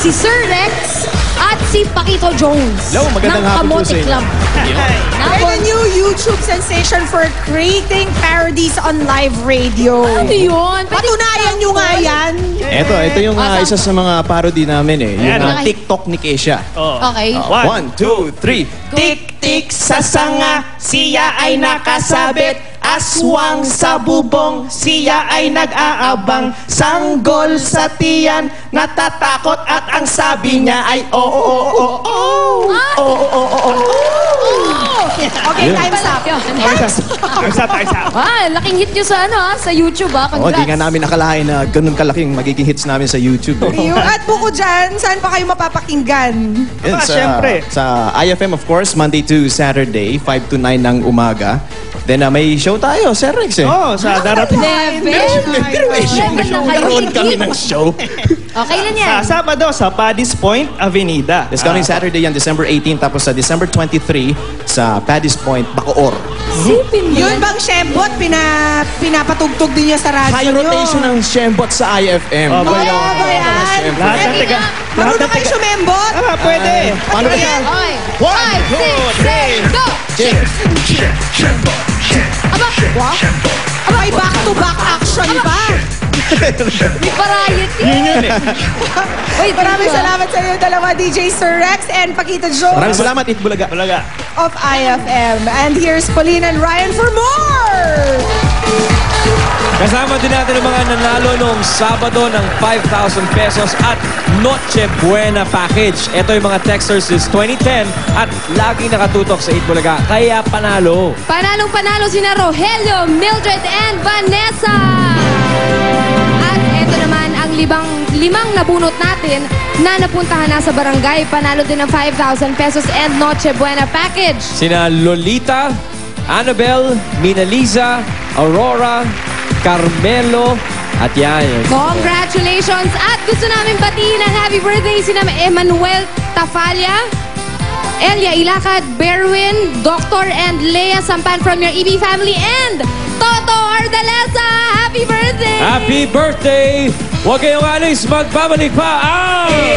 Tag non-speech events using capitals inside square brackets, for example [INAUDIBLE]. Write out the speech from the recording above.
si Sir Rex at si Paquito Jones. Hello, magandang ng hapon po Kamote sa inyo. Club. We're the new YouTube sensation for creating parodies on live radio. Ano yun? Pwede Patunayan nyo nga yan. Ito, ito yung uh, isa sa mga parody namin eh. Yung uh, oh. TikTok ni Keisha. Okay. One. One, two, three. Tik-tik sa sanga, siya ay nakasabit. Aswang sa bubong, siya ay nag-aabang. Sanggol sa tiyan, natatakot at ang sabi niya ay oo, oo, oo, oo. Okay, time's up. Time's up, time's up. Ah, laking hit nyo sa ano ah, sa YouTube ah. Oh, Congrats. di nga namin nakalain na ganun kalaking magiging hits namin sa YouTube. Eh. Yung- At buko dyan, saan pa kayo mapapakinggan? Yan, Ah, sa, syempre. Sa IFM, of course, Monday to Saturday, 5 to 9 ng umaga. Then uh, may show tayo, Sir Rex eh. Oh, sa darating. Level. Pero may show, na kayo. nagkaroon kami ng show. Okay lang yan. Sa Sabado, sa Paddy's Point Avenida. This coming Saturday yan, December 18. Tapos sa December 23, sa Paddy's Point, Bacoor. Sipin mo Yun bang Shembot, pina, pinapatugtog din niya sa radyo High rotation ng Shembot sa IFM. Oh, Oo, boy. ba yan? Lahat ng nga. Lahat Marunong ng kayo taga... sumembot? Ah, pwede. Paano ba yan? Okay. One, Five, two, seven, go! Aba, May back-to-back action pa. [LAUGHS] may variety. Yun yun eh. [LAUGHS] Wait, Maraming salamat sa inyo dalawa, DJ Sir Rex and Paquita Jones Maraming salamat, Itbulaga. Talaga. of IFM. And here's Pauline and Ryan for more! Kasama din natin ang mga nanalo noong Sabado ng 5,000 pesos at Noche Buena Package. Ito yung mga texters since 2010 at laging nakatutok sa 8 Bulaga. Kaya panalo. Panalong panalo sina Rogelio, Mildred, and Vanessa! Ang libang, limang nabunot natin na napuntahan na sa barangay. Panalo din ng 5,000 pesos and Noche Buena Package. Sina Lolita, Annabel, Mina Lisa, Aurora, Carmelo, at yan. Congratulations! At gusto namin batiin ng happy birthday sina Emmanuel Tafalia, Elia Ilacad, Berwin, Doctor, and Leia Sampan from your EB family, and Toto Ardalesa! Happy birthday! Happy birthday! Huwag kayong alis, magbabalik pa ang...